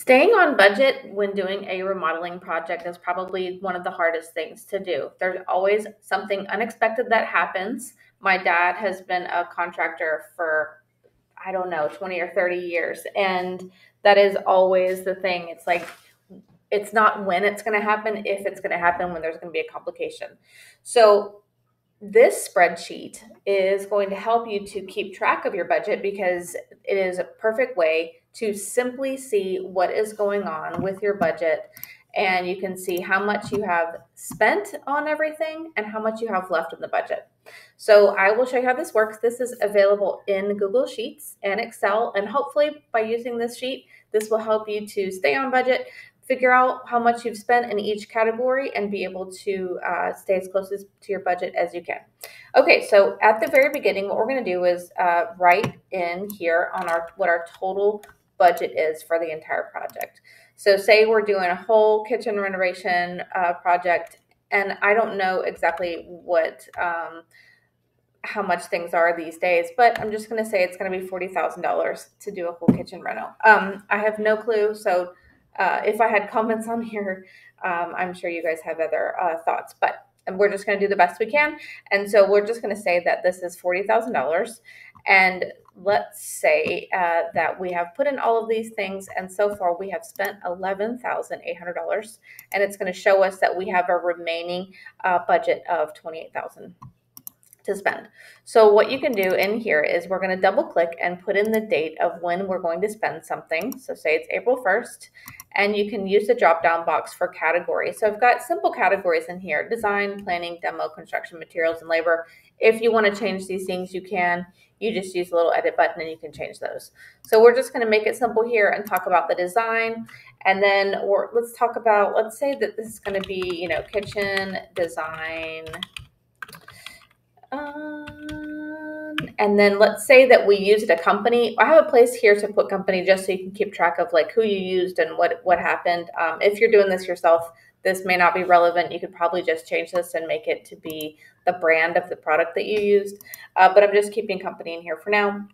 Staying on budget when doing a remodeling project is probably one of the hardest things to do. There's always something unexpected that happens. My dad has been a contractor for, I don't know, 20 or 30 years. And that is always the thing. It's like, it's not when it's going to happen, if it's going to happen, when there's going to be a complication. So this spreadsheet is going to help you to keep track of your budget because it is a perfect way to simply see what is going on with your budget and you can see how much you have spent on everything and how much you have left in the budget. So I will show you how this works. This is available in Google Sheets and Excel and hopefully by using this sheet, this will help you to stay on budget, figure out how much you've spent in each category and be able to uh, stay as close as, to your budget as you can. Okay, so at the very beginning, what we're going to do is uh, write in here on our what our total budget is for the entire project. So say we're doing a whole kitchen renovation uh, project, and I don't know exactly what um, how much things are these days, but I'm just going to say it's going to be forty thousand dollars to do a whole kitchen reno. Um, I have no clue, so uh, if I had comments on here, um, I'm sure you guys have other uh, thoughts, but we're just going to do the best we can. And so we're just going to say that this is $40,000. And let's say uh, that we have put in all of these things, and so far we have spent $11,800. And it's going to show us that we have a remaining uh, budget of 28000 to spend. So what you can do in here is we're going to double click and put in the date of when we're going to spend something. So say it's April 1st and you can use the drop down box for categories. So I've got simple categories in here, design, planning, demo, construction, materials, and labor. If you want to change these things, you can. You just use a little edit button and you can change those. So we're just going to make it simple here and talk about the design. And then let's talk about, let's say that this is going to be, you know, kitchen design um, and then let's say that we used a company. I have a place here to put company just so you can keep track of like who you used and what what happened. Um, if you're doing this yourself, this may not be relevant. You could probably just change this and make it to be the brand of the product that you used. Uh, but I'm just keeping company in here for now.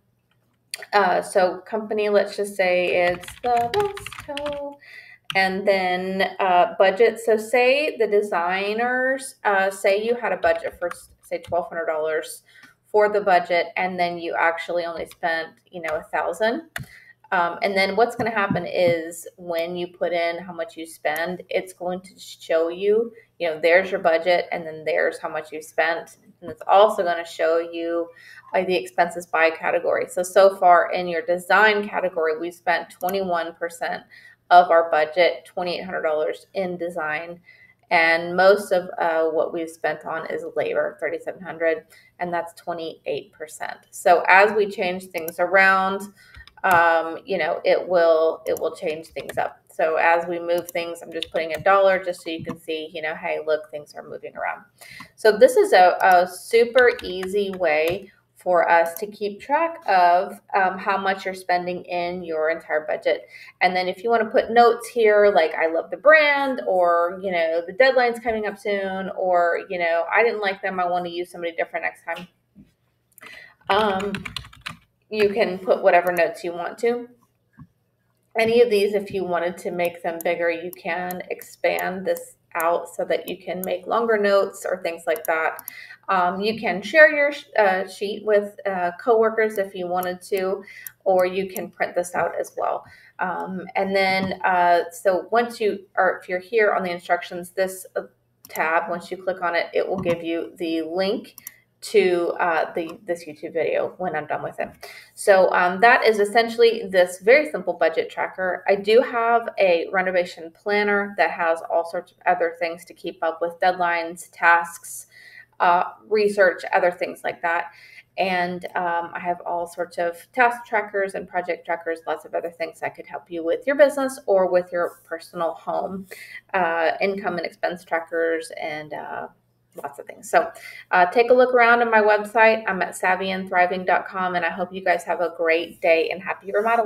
Uh, so company, let's just say it's the Bosco. And then uh, budget. So say the designers, uh, say you had a budget for say twelve hundred dollars for the budget, and then you actually only spent you know a thousand. Um, and then what's going to happen is when you put in how much you spend, it's going to show you, you know, there's your budget, and then there's how much you spent, and it's also going to show you uh, the expenses by category. So so far in your design category, we spent 21% of our budget, $2,800 in design. And most of uh, what we've spent on is labor 3700 and that's 28% so as we change things around um, you know it will it will change things up so as we move things i'm just putting a dollar just so you can see you know hey look things are moving around so this is a, a super easy way for us to keep track of um, how much you're spending in your entire budget. And then if you want to put notes here, like I love the brand, or you know the deadline's coming up soon, or you know I didn't like them, I want to use somebody different next time. Um, you can put whatever notes you want to. Any of these, if you wanted to make them bigger, you can expand this out so that you can make longer notes or things like that. Um, you can share your uh, sheet with uh, coworkers if you wanted to, or you can print this out as well. Um, and then, uh, so once you are, if you're here on the instructions, this uh, tab, once you click on it, it will give you the link to uh, the this YouTube video when I'm done with it. So um, that is essentially this very simple budget tracker. I do have a renovation planner that has all sorts of other things to keep up with deadlines, tasks, uh, research, other things like that. And um, I have all sorts of task trackers and project trackers, lots of other things that could help you with your business or with your personal home, uh, income and expense trackers, and uh, lots of things. So uh, take a look around on my website. I'm at savvyandthriving.com, and I hope you guys have a great day and happy remodeling.